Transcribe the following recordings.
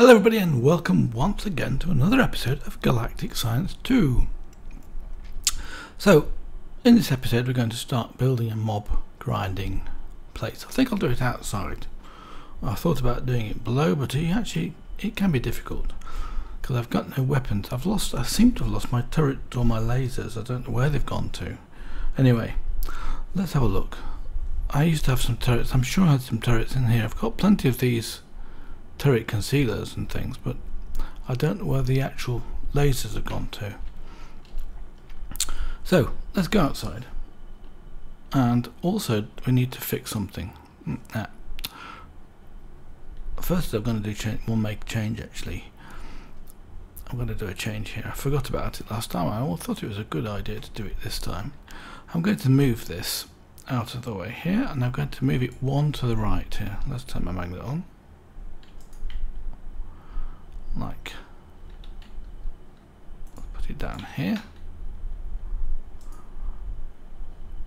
Hello everybody and welcome once again to another episode of Galactic Science 2. So, in this episode we're going to start building a mob grinding place. I think I'll do it outside. I thought about doing it below but actually it can be difficult because I've got no weapons. I've lost, I seem to have lost my turret or my lasers. I don't know where they've gone to. Anyway, let's have a look. I used to have some turrets. I'm sure I had some turrets in here. I've got plenty of these turret concealers and things, but I don't know where the actual lasers have gone to. So let's go outside. And also we need to fix something. First I'm going to do change, we'll make change actually. I'm going to do a change here. I forgot about it last time. I thought it was a good idea to do it this time. I'm going to move this out of the way here and I'm going to move it one to the right here. Let's turn my magnet on. Like, put it down here.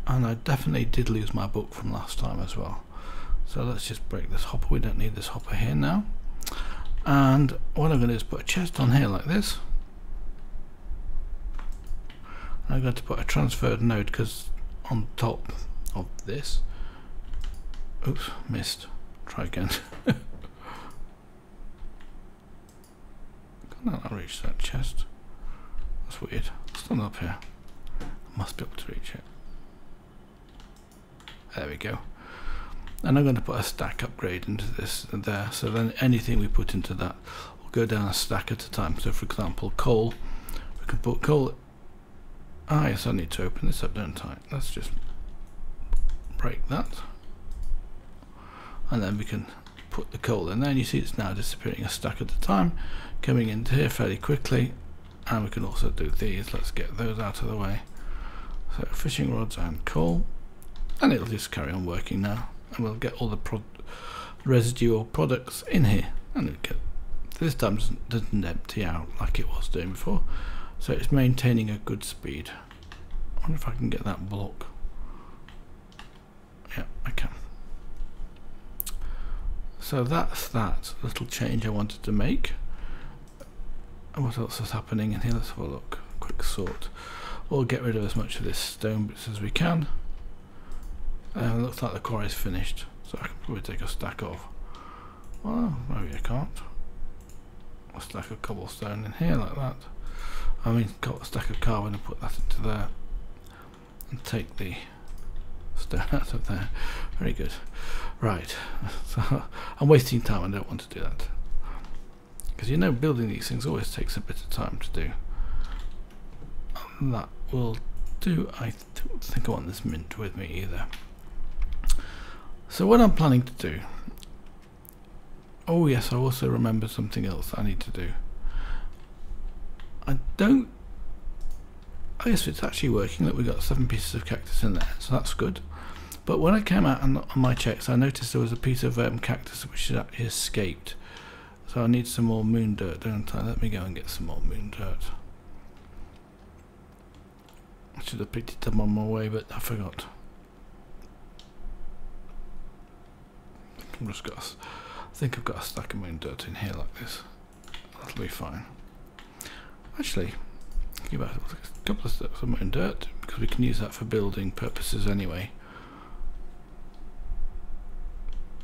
And I definitely did lose my book from last time as well. So let's just break this hopper. We don't need this hopper here now. And what I'm going to do is put a chest on here like this. I'm going to put a transferred node because on top of this. Oops, missed. Try again. Can I reach that chest? That's weird. Stand up here. I must be able to reach it. There we go. And I'm going to put a stack upgrade into this there. So then anything we put into that will go down a stack at a time. So for example, coal. We can put coal. Ah, yes, I need to open this up, don't I? Let's just break that and then we can put the coal in there and you see it's now disappearing. A stack at a time coming into here fairly quickly and we can also do these. Let's get those out of the way. So fishing rods and coal and it'll just carry on working now and we'll get all the pro residual products in here and it get this time doesn't, doesn't empty out like it was doing before. So it's maintaining a good speed. I wonder if I can get that block yeah I can so that's that little change I wanted to make. And what else is happening in here? Let's have a look. Quick sort. We'll get rid of as much of this stone bits as we can. Uh, looks like the quarry is finished so I can probably take a stack off well maybe I can't. A stack of cobblestone in here like that. I mean got a stack of carbon and put that into there. And take the out of there. Very good. Right. So I'm wasting time. I don't want to do that. Because you know building these things always takes a bit of time to do. And that will do. I don't think I want this mint with me either. So what I'm planning to do... Oh yes, I also remember something else I need to do. I don't I guess it's actually working. Look, we've got seven pieces of cactus in there, so that's good. But when I came out and on, my checks, I noticed there was a piece of um, cactus which had actually escaped. So I need some more moon dirt, don't I? Let me go and get some more moon dirt. I should have picked it up on my way, but I forgot. I've just got, I think I've got a stack of moon dirt in here like this. That'll be fine. Actually, you give a couple of stacks of moon dirt because we can use that for building purposes anyway.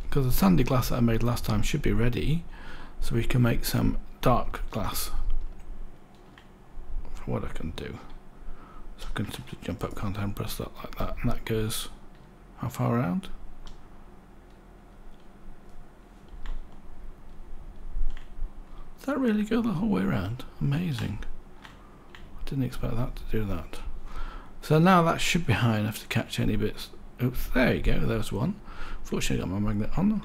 because the sandy glass that I made last time should be ready so we can make some dark glass. For what I can do. So I can simply jump up can't I and press that like that and that goes how far around does that really go the whole way around amazing didn't expect that to do that so now that should be high enough to catch any bits oops there you go there's one Fortunately, I got my magnet on.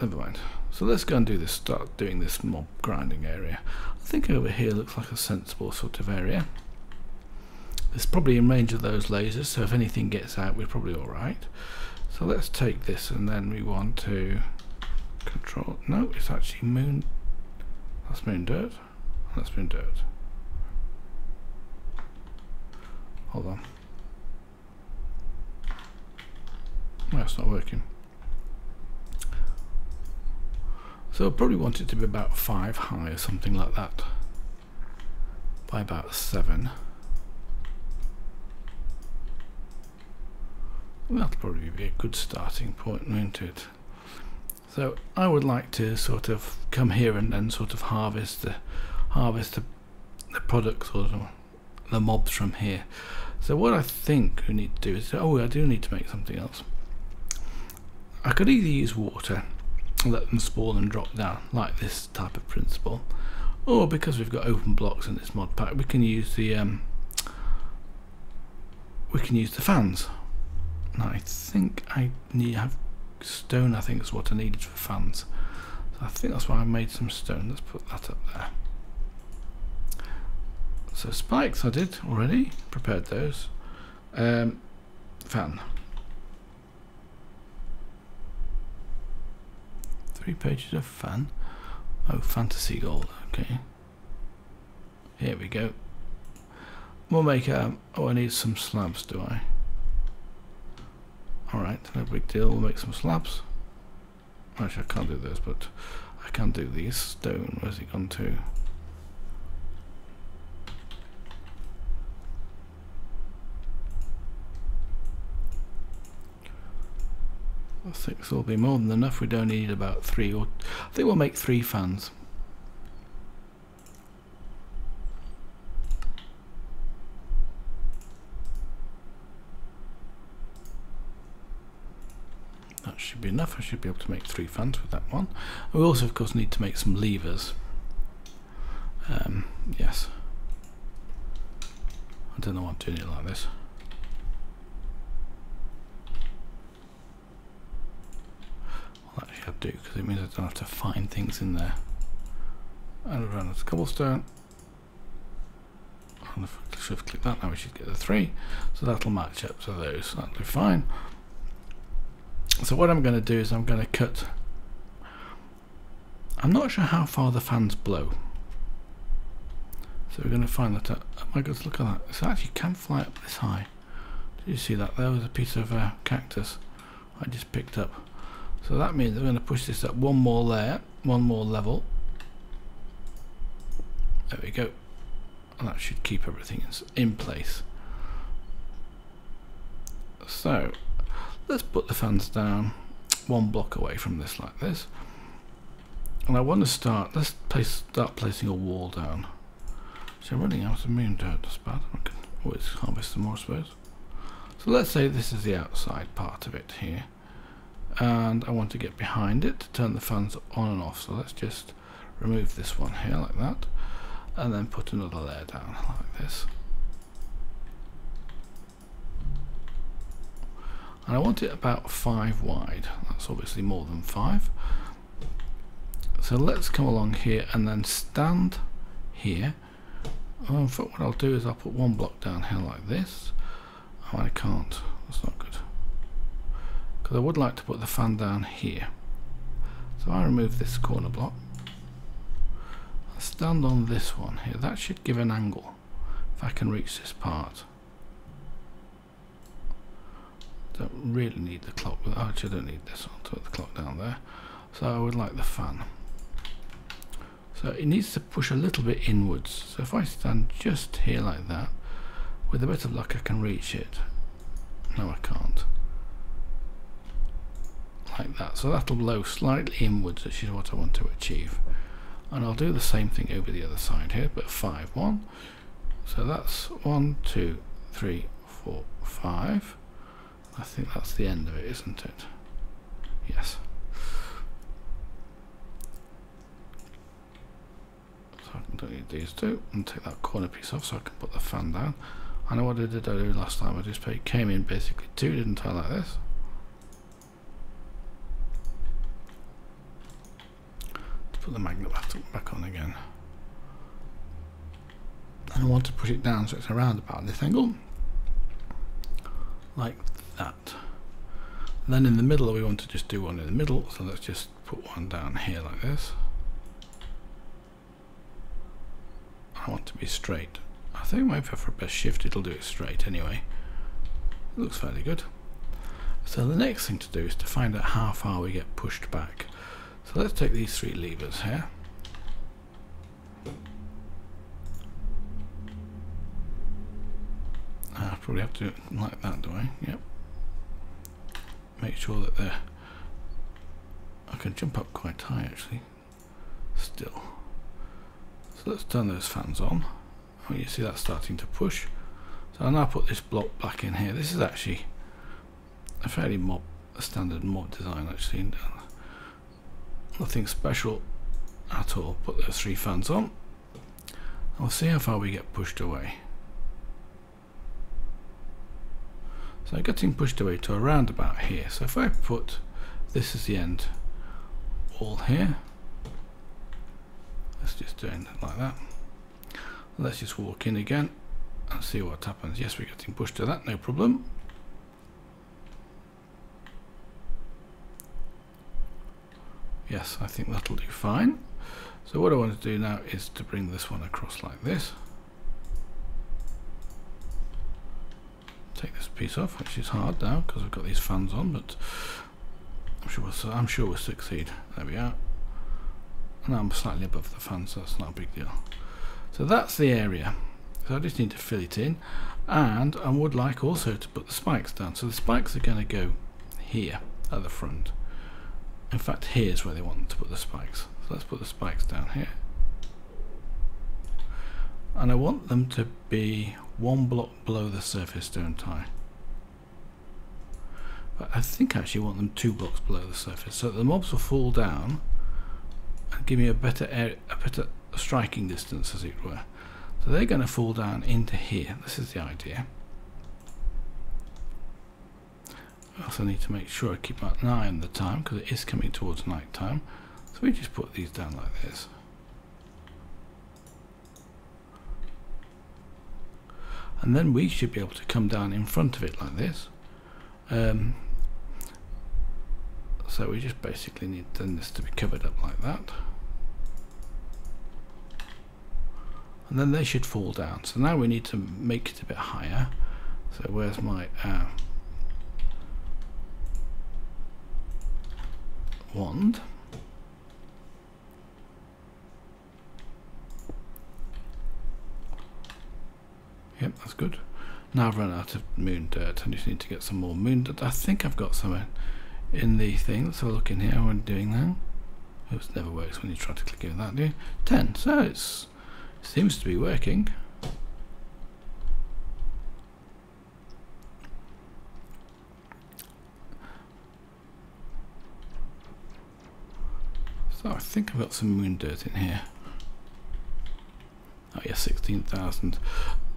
Never mind. So let's go and do this. Start doing this mob grinding area. I think over here looks like a sensible sort of area. It's probably in range of those lasers, so if anything gets out, we're probably all right. So let's take this, and then we want to control. No, it's actually moon. That's moon dirt. That's moon dirt. Hold on. Well, it's not working. So I probably want it to be about 5 high or something like that. By about 7. That'll probably be a good starting point, won't it? So I would like to sort of come here and then sort of harvest the harvest the, the products or the mobs from here. So what I think we need to do is, oh, I do need to make something else. I could either use water let them spawn and drop down, like this type of principle, or because we've got open blocks in this mod pack, we can use the um, we can use the fans. Now I think I need have stone. I think is what I needed for fans. So I think that's why I made some stone. Let's put that up there. So spikes I did already, prepared those. Um, fan. Three pages of fan. Oh, fantasy gold, okay. Here we go. We'll make, um, oh I need some slabs, do I? Alright, no big deal, we'll make some slabs. Actually I can't do those, but I can do these. Stone, where's it gone to? Six will be more than enough. We don't need about three or I think we'll make three fans. That should be enough. I should be able to make three fans with that one. We also, of course, need to make some levers. Um, yes. I don't know why I'm doing it like this. I do because it means I don't have to find things in there. And run as cobblestone. And if I shift click that, now we should get the three. So that'll match up to those. That'll be fine. So what I'm going to do is I'm going to cut. I'm not sure how far the fans blow. So we're going to find that. Out. Oh my god, look at that. It actually can fly up this high. Did you see that? There was a piece of uh, cactus I just picked up. So that means I'm going to push this up one more layer, one more level. There we go. And that should keep everything in place. So let's put the fans down one block away from this like this. And I want to start, let's place, start placing a wall down. So I'm running out of moon dirt, that's bad. I can always harvest some more I suppose. So let's say this is the outside part of it here and I want to get behind it to turn the fans on and off. So let's just remove this one here like that and then put another layer down like this. And I want it about 5 wide. That's obviously more than 5 so let's come along here and then stand here. Oh, what I'll do is I'll put one block down here like this. Oh I can't. That's not good because I would like to put the fan down here. So I remove this corner block. I stand on this one here. That should give an angle if I can reach this part. Don't really need the clock. Actually, I don't need this one. Put the clock down there. So I would like the fan. So it needs to push a little bit inwards. So if I stand just here like that, with a bit of luck I can reach it. No, I can't like that. So that'll blow slightly inwards, which is what I want to achieve. And I'll do the same thing over the other side here, but 5, 1. So that's 1, 2, 3, 4, 5. I think that's the end of it, isn't it? Yes. So I can delete these two and take that corner piece off so I can put the fan down. I know what I did I do last time. I just came in basically two, didn't I, like this? Put the magnet back on again. And I want to push it down so it's around about this angle. Like that. And then in the middle we want to just do one in the middle, so let's just put one down here like this. I want to be straight. I think if I best shift it'll do it straight anyway. It looks fairly good. So the next thing to do is to find out how far we get pushed back. So let's take these three levers here. Ah, I probably have to do it like that, do I? Yep. Make sure that they're... I can jump up quite high actually. Still. So let's turn those fans on. Oh, you see that's starting to push. So I'll now put this block back in here. This is actually a fairly mob, a standard mob design actually. Nothing special at all. Put those three fans on. I'll see how far we get pushed away. So getting pushed away to around about here. So if I put this as the end all here, let's just do it like that. Let's just walk in again and see what happens. Yes, we're getting pushed to that, no problem. Yes, I think that'll do fine. So what I want to do now is to bring this one across like this. take this piece off, which is hard now because I've got these fans on, but I'm sure we'll, I'm sure we'll succeed. There we are. And I'm slightly above the fan, so that's not a big deal. So that's the area. So I just need to fill it in, and I would like also to put the spikes down. So the spikes are going to go here at the front. In fact, here's where they want to put the spikes. So let's put the spikes down here. And I want them to be one block below the surface, don't I? But I think I actually want them two blocks below the surface, so the mobs will fall down and give me a better area, a better striking distance, as it were. So they're going to fall down into here. This is the idea. I also need to make sure I keep an eye on the time because it is coming towards night time. So we just put these down like this. and then we should be able to come down in front of it like this um, so we just basically need then this to be covered up like that and then they should fall down so now we need to make it a bit higher so where's my uh, wand Yep, that's good. Now I've run out of moon dirt. I just need to get some more moon dirt. I think I've got some in the thing. Let's have a look in here when doing that. It never works when you try to click in that, do you? 10. So it seems to be working. Think I've got some moon dirt in here. Oh yeah, 16,000.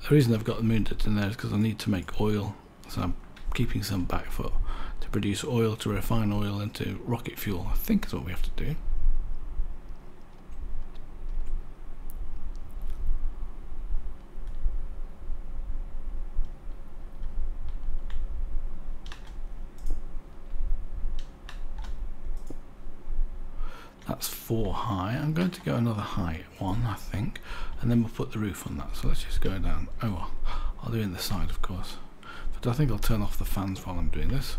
The reason I've got the moon dirt in there is because I need to make oil, so I'm keeping some back for to produce oil, to refine oil into rocket fuel. I think is what we have to do. That's four high. I'm going to go another high one, I think, and then we'll put the roof on that. So let's just go down. Oh, well, I'll do it in the side, of course. But I think I'll turn off the fans while I'm doing this.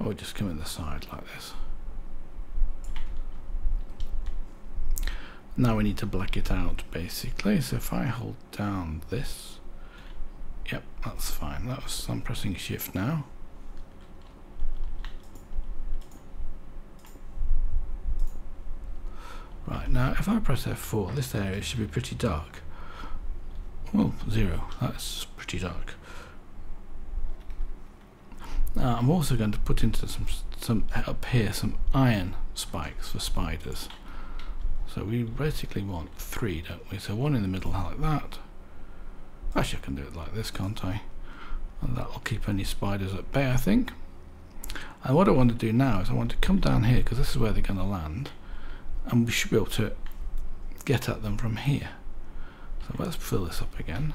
Oh, we'll just come in the side like this. Now we need to black it out basically. So if I hold down this, yep, that's fine. That was I'm pressing shift now. Right, now if I press F4, this area should be pretty dark. Well, zero, that's pretty dark. Now I'm also going to put into some, some up here some iron spikes for spiders. So we basically want three, don't we? So one in the middle like that. Actually, I can do it like this, can't I? And that will keep any spiders at bay, I think. And what I want to do now is I want to come down here, because this is where they're going to land. And we should be able to get at them from here. So let's fill this up again.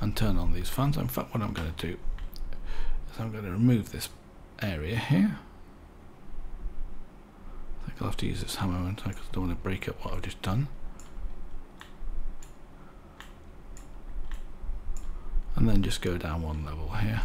And turn on these fans. In fact, what I'm going to do is I'm going to remove this area here. I'll have to use this hammer and I don't want to break up what I've just done. And then just go down one level here.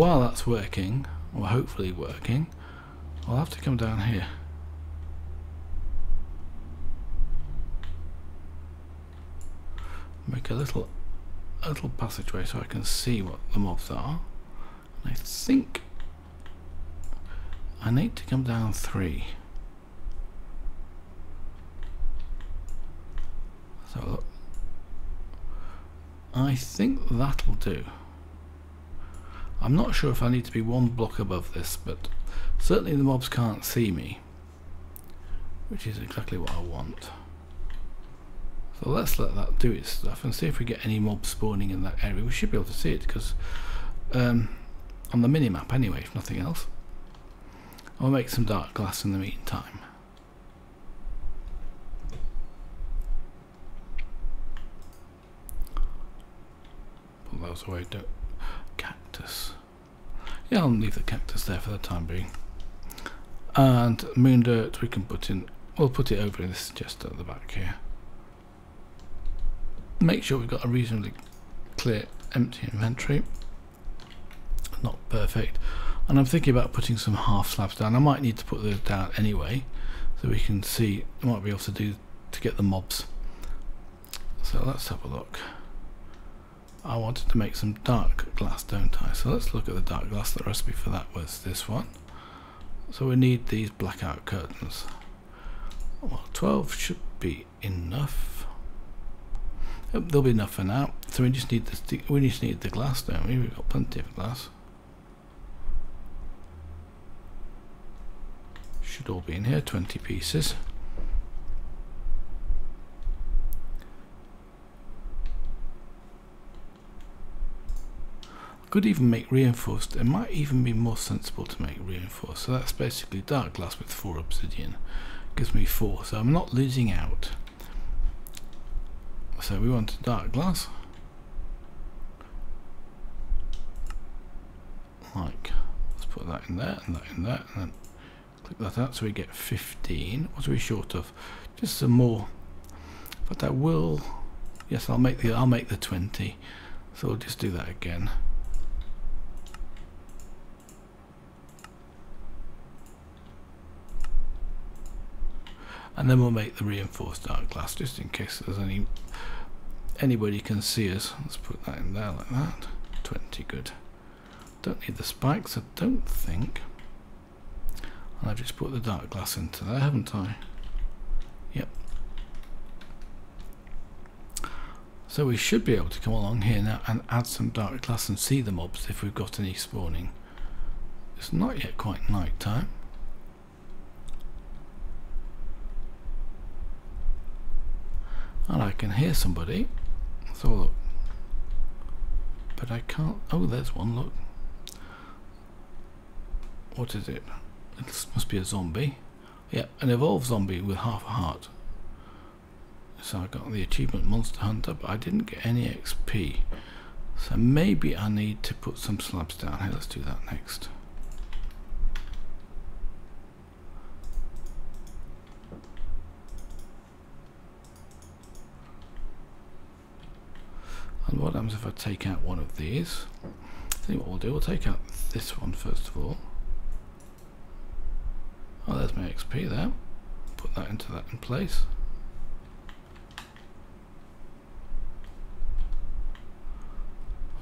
While that's working, or hopefully working, I'll have to come down here. Make a little a little passageway so I can see what the mobs are. And I think I need to come down three. So look. I think that'll do. I'm not sure if I need to be one block above this, but certainly the mobs can't see me, which is exactly what I want. So let's let that do its stuff and see if we get any mobs spawning in that area. We should be able to see it because um, on the mini-map anyway, if nothing else. I'll make some dark glass in the meantime. Put those away, don't cactus. Yeah, I'll leave the cactus there for the time being. And moon dirt we can put in, we'll put it over in this just at the back here. Make sure we've got a reasonably clear empty inventory. Not perfect. And I'm thinking about putting some half slabs down. I might need to put those down anyway, so we can see, I might be able to do to get the mobs. So let's have a look. I wanted to make some dark glass, don't I? So let's look at the dark glass. The recipe for that was this one. So we need these blackout curtains. Well, 12 should be enough. There'll be enough for now. So we just need the we just need the glass, don't we? We've got plenty of glass. Should all be in here, 20 pieces. Could even make reinforced. It might even be more sensible to make reinforced. So that's basically dark glass with four obsidian. Gives me four. So I'm not losing out. So we want dark glass. Like, let's put that in there and that in there and then click that out so we get 15. What are we short of? Just some more. But I will, yes, I'll make the, I'll make the 20. So we'll just do that again. And then we'll make the reinforced dark glass just in case there's any anybody can see us. Let's put that in there like that. 20 good. Don't need the spikes I don't think. I've just put the dark glass into there haven't I? Yep. So we should be able to come along here now and add some dark glass and see the mobs if we've got any spawning. It's not yet quite night time and I can hear somebody. So look. But I can't oh there's one look. What is it? It must be a zombie. Yeah an evolved zombie with half a heart. So I got the achievement monster hunter but I didn't get any XP so maybe I need to put some slabs down. Here let's do that next And what happens if I take out one of these? I think what we'll do, we'll take out this one first of all. Oh, there's my XP there. Put that into that in place.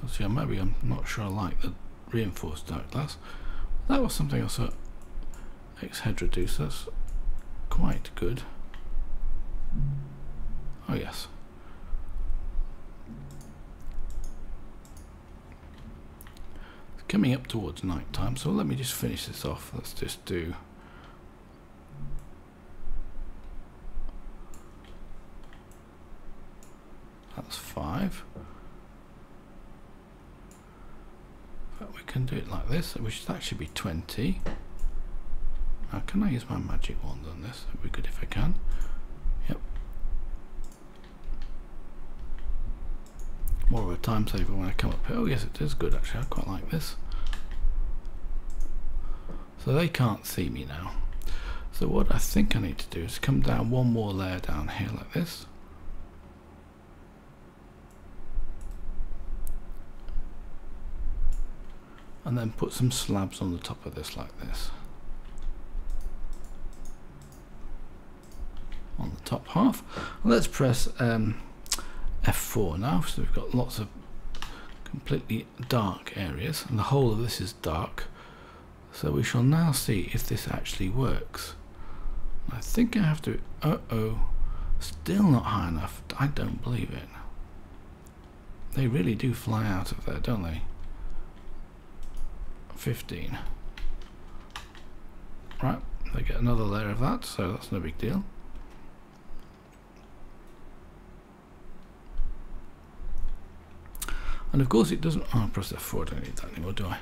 Let's See, maybe I'm not sure I like the reinforced dark glass. That was something else at X head reducer. That's quite good. Oh yes. Coming up towards night time so let me just finish this off let's just do that's five but we can do it like this which that should be 20 Now can I use my magic wand on this? That'd be good if I can. More of a time saver when I come up here. Oh yes it is good actually, I quite like this. So they can't see me now. So what I think I need to do is come down one more layer down here like this. And then put some slabs on the top of this like this. On the top half. Let's press um, F4 now. So we've got lots of completely dark areas and the whole of this is dark so we shall now see if this actually works. I think I have to... Uh-oh. Still not high enough. I don't believe it. They really do fly out of there, don't they? 15. Right, they get another layer of that, so that's no big deal. And of course it doesn't... Oh, press F4, I don't need that anymore, do I?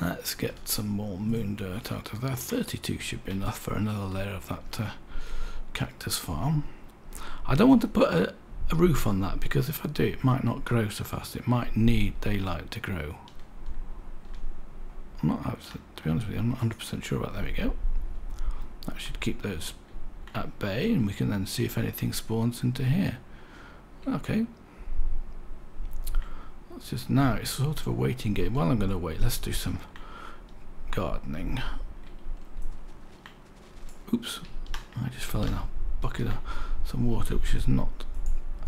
Let's get some more moon dirt out of there. 32 should be enough for another layer of that uh, cactus farm. I don't want to put a, a, roof on that because if I do it might not grow so fast. It might need daylight to grow. I'm not, to be honest with you, I'm not 100% sure about There we go. That should keep those at bay and we can then see if anything spawns into here. Okay, it's just now, it's sort of a waiting game. While I'm going to wait, let's do some gardening. Oops, I just fell in a bucket of some water, which is not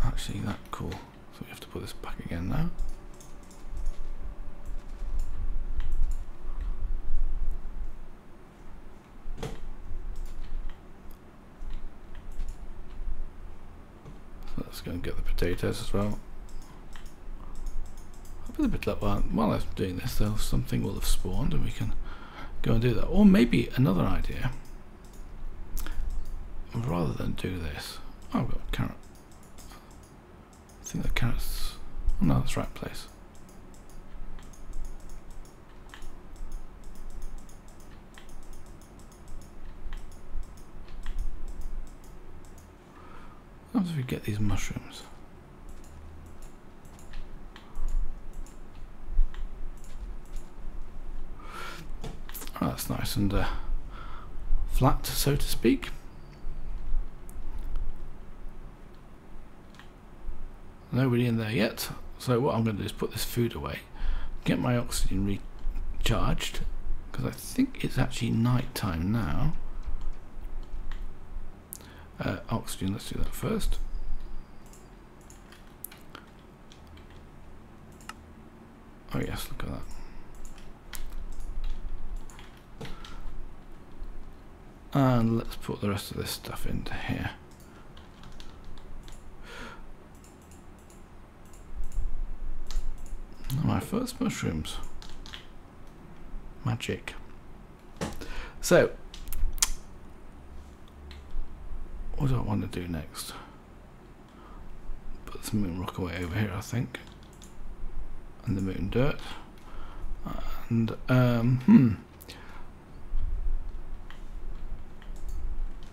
actually that cool. So we have to put this back again now. So let's go and get the potatoes as well with a bit of luck, while I'm doing this, though, something will have spawned and we can go and do that. Or maybe another idea, rather than do this, I've got a carrot. I think the carrot's, oh no, that's right place. How do we get these mushrooms? Oh, that's nice and uh, flat, so to speak. Nobody in there yet. So what I'm going to do is put this food away, get my oxygen recharged, because I think it's actually night time now. Uh, oxygen, let's do that first. Oh yes, look at that. And let's put the rest of this stuff into here. My first mushrooms. Magic. So what do I want to do next? Put some moon rock away over here I think. And the moon dirt. And um, hmm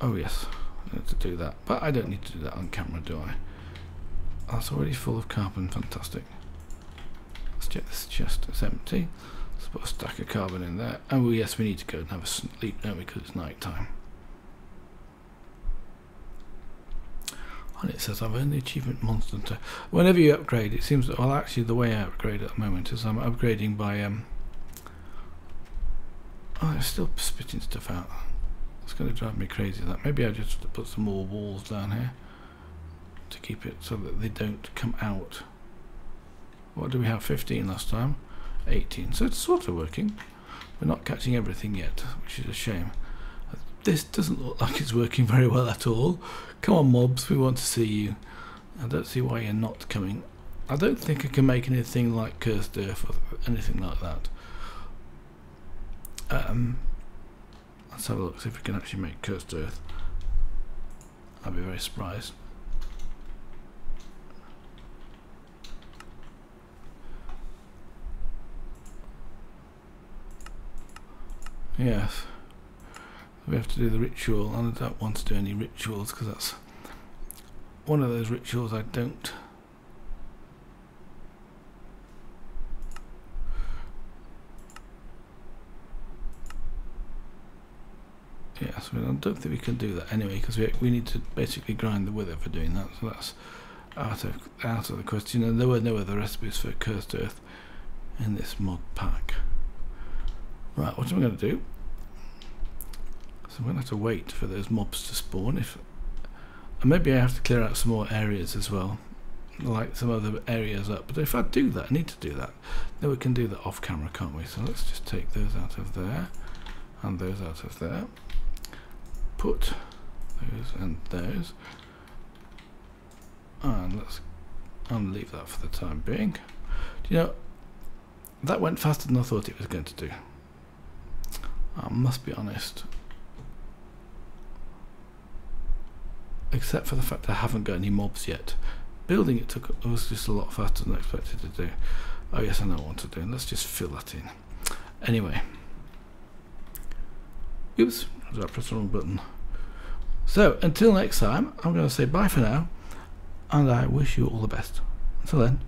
Oh yes, I need to do that. But I don't need to do that on camera, do I? That's already full of carbon, fantastic. Let's check this chest, it's empty. Let's put a stack of carbon in there. Oh yes, we need to go and have a sleep, we, because it's night time. And it says I've earned the achievement monster. Whenever you upgrade, it seems that, well actually the way I upgrade at the moment is I'm upgrading by um Oh it's still spitting stuff out. It's going to drive me crazy that maybe I just put some more walls down here to keep it so that they don't come out. What do we have? 15 last time? 18. So it's sort of working. We're not catching everything yet, which is a shame. This doesn't look like it's working very well at all. Come on mobs, we want to see you. I don't see why you're not coming. I don't think I can make anything like Cursed Earth or anything like that. Um, Let's have a look, see if we can actually make cursed earth. I'd be very surprised. Yes. we have to do the ritual, and I don't want to do any rituals because that's one of those rituals I don't. Yes, I don't think we can do that anyway because we we need to basically grind the wither for doing that. So that's out of out of the question. And there were no other recipes for cursed earth in this mod pack. Right, what am I going to do? So I'm going to have to wait for those mobs to spawn. If and maybe I have to clear out some more areas as well, like some other areas up. But if I do that, I need to do that. Then we can do that off camera, can't we? So let's just take those out of there and those out of there. Put those and those. And let's and leave that for the time being. Do you know that went faster than I thought it was going to do. I must be honest. Except for the fact I haven't got any mobs yet. Building it took it was just a lot faster than I expected to do. Oh yes, I know what to do. Let's just fill that in. Anyway. Oops, I pressed the wrong button. So, until next time, I'm going to say bye for now, and I wish you all the best. Until then,